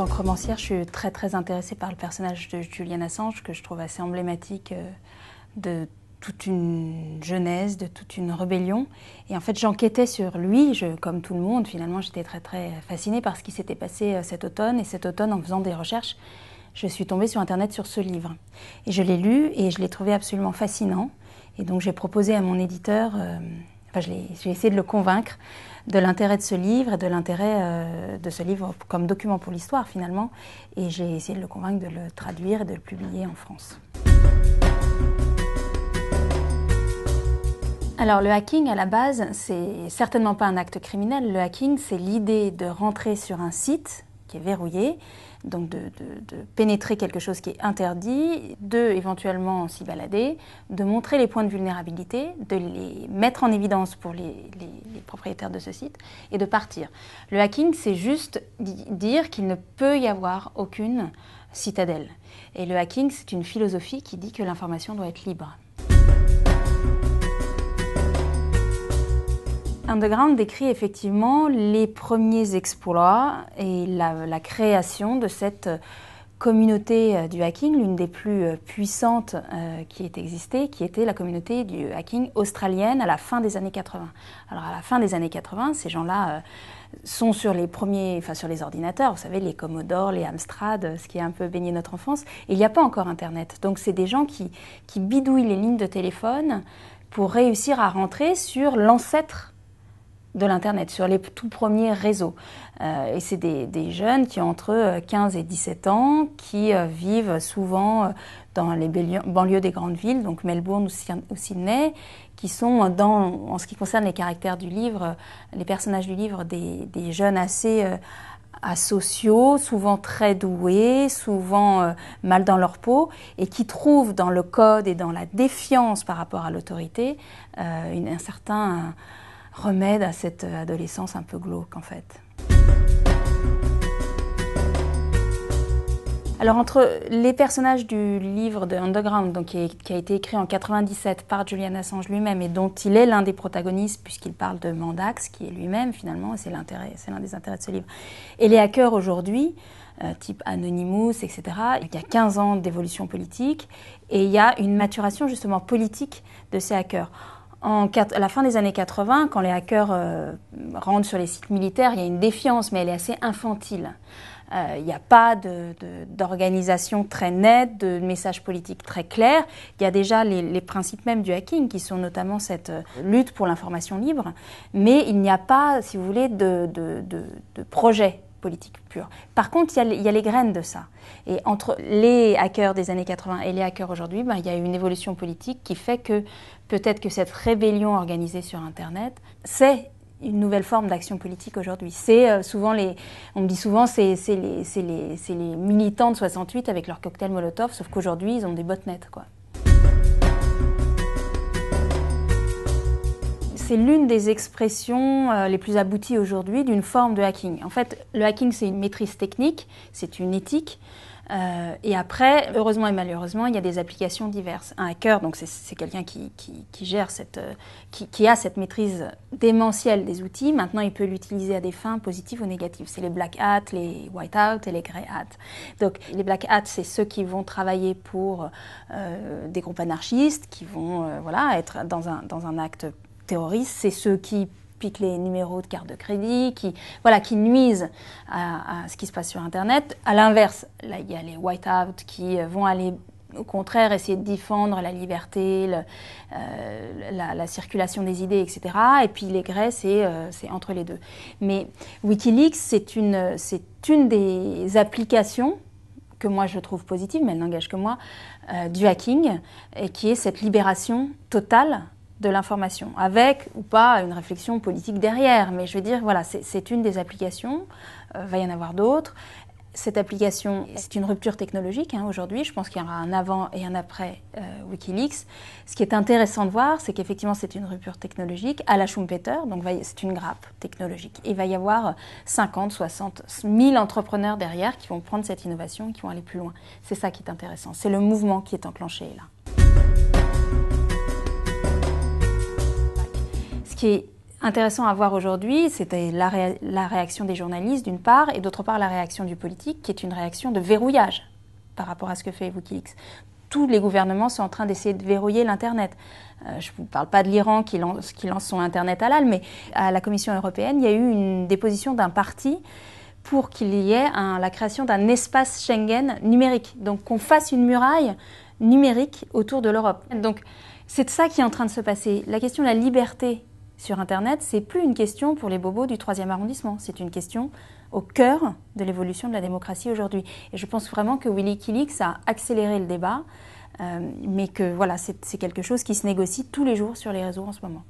tant que romancière, je suis très très intéressée par le personnage de Julian Assange, que je trouve assez emblématique euh, de toute une jeunesse, de toute une rébellion. Et en fait, j'enquêtais sur lui, comme tout le monde. Finalement, j'étais très très fascinée par ce qui s'était passé euh, cet automne. Et cet automne, en faisant des recherches, je suis tombée sur Internet sur ce livre. Et je l'ai lu et je l'ai trouvé absolument fascinant. Et donc, j'ai proposé à mon éditeur, euh, enfin, j'ai essayé de le convaincre de l'intérêt de ce livre et de l'intérêt euh, de ce livre comme document pour l'histoire finalement. Et j'ai essayé de le convaincre de le traduire et de le publier en France. Alors le hacking à la base, c'est certainement pas un acte criminel. Le hacking, c'est l'idée de rentrer sur un site qui est verrouillé donc de, pénétrer quelque chose qui est interdit, de éventuellement s'y balader, de montrer les points de vulnérabilité, de les mettre en évidence pour les, propriétaires de ce site et de partir. Le hacking, c'est juste dire qu'il ne peut y avoir aucune citadelle. Et le hacking, c'est une philosophie qui dit que l'information doit être libre. Underground décrit effectivement les premiers exploits et la, création de cette communauté euh, du hacking, l'une des plus euh, puissantes euh, qui ait existé, qui était la communauté du hacking australienne à la fin des années 80. Alors à la fin des années 80, ces gens-là sont sur les premiers, enfin sur les ordinateurs, vous savez, les Commodore, les Amstrad, ce qui a un peu baigné notre enfance. Et il n'y a pas encore Internet. Donc c'est des gens qui bidouillent les lignes de téléphone pour réussir à rentrer sur l'ancêtre de l'Internet, sur les tout premiers réseaux. Euh, et c'est des, jeunes qui ont entre 15 et 17 ans, qui euh, vivent souvent dans les banlieues des grandes villes, donc Melbourne ou Sydney, qui sont, dans, en ce qui concerne les caractères du livre, les personnages du livre, des, jeunes assez euh, asociaux, souvent très doués, souvent mal dans leur peau, et qui trouvent dans le code et dans la défiance par rapport à l'autorité un certain remède à cette adolescence un peu glauque en fait. Alors entre les personnages du livre de Underground, donc, qui, a été écrit en 97 par Julian Assange lui-même et dont il est l'un des protagonistes puisqu'il parle de Mandax, qui est lui-même finalement, c'est l'intérêt, c'est l'un des intérêts de ce livre. Et les hackers aujourd'hui, euh, type Anonymous, etc. Il y a 15 ans d'évolution politique et il y a une maturation justement politique de ces hackers à la fin des années 80, quand les hackers euh, rentrent sur les sites militaires, il y a une défiance, mais elle est assez infantile. Euh, il n'y a pas d'organisation très nette, de message politique très clair. Il y a déjà les, principes même du hacking, qui sont notamment cette euh, lutte pour l'information libre, mais il n'y a pas, si vous voulez, de, de projet politique pure. Par contre, il y, a, les graines de ça. Et entre les hackers des années 80 et les hackers aujourd'hui, ben, il y a une évolution politique qui fait que peut-être que cette rébellion organisée sur Internet, c'est une nouvelle forme d'action politique aujourd'hui. C'est euh, souvent les, on me dit souvent, c'est les, les, les militants de 68 avec leur cocktail Molotov, sauf qu'aujourd'hui, ils ont des botnets, quoi. C'est l'une des expressions euh, les plus abouties aujourd'hui d'une forme de hacking. En fait, le hacking, c'est une maîtrise technique, c'est une éthique. Euh, et après, heureusement et malheureusement, il y a des applications diverses. Un hacker, donc c'est quelqu'un qui, gère cette, euh, qui, a cette maîtrise démentielle des outils. Maintenant, il peut l'utiliser à des fins positives ou négatives. C'est les black hats, les white hats et les grey hats. Donc, les black hats, c'est ceux qui vont travailler pour des groupes anarchistes, qui vont voilà être dans un, dans un acte terroristes, c'est ceux qui piquent les numéros de carte de crédit, qui, voilà, qui nuisent à, ce qui se passe sur Internet. À l'inverse, là, il y a les white-out qui vont aller au contraire, essayer de défendre la liberté, euh, la, circulation des idées, etc. Et puis les euh, c'est entre les deux. Mais Wikileaks, c'est une, une des applications que moi je trouve positive, mais elle n'engage que moi, euh, du hacking, et qui est cette libération totale de l'information, avec ou pas une réflexion politique derrière. Mais je veux dire, voilà, c'est une des applications, euh, va y en avoir d'autres. Cette application, c'est une rupture technologique hein, aujourd'hui. Je pense qu'il y aura un avant et un après euh, Wikileaks. Ce qui est intéressant de voir, c'est qu'effectivement, c'est une rupture technologique à la Schumpeter, donc c'est une grappe technologique. il va y avoir 50, 60, 1000 entrepreneurs derrière qui vont prendre cette innovation et qui vont aller plus loin. C'est ça qui est intéressant. C'est le mouvement qui est enclenché là. Qui est intéressant à voir aujourd'hui, c'était la, réaction des journalistes d'une part, et d'autre part la réaction du politique, qui est une réaction de verrouillage par rapport à ce que fait Wikileaks. Tous les gouvernements sont en train d'essayer de verrouiller l'Internet. Euh, je ne vous parle pas de l'Iran qui lance, son Internet halal, mais à la Commission européenne, il y a eu une déposition d'un parti pour qu'il y ait la création d'un espace Schengen numérique. Donc qu'on fasse une muraille numérique autour de l'Europe. Donc c'est ça qui est en train de se passer. La question de la liberté sur Internet, c'est plus une question pour les bobos du troisième arrondissement. C'est une question au cœur de l'évolution de la démocratie aujourd'hui. Et je pense vraiment que Wikileaks a accéléré le débat, euh, mais que voilà, c'est quelque chose qui se négocie tous les jours sur les réseaux en ce moment.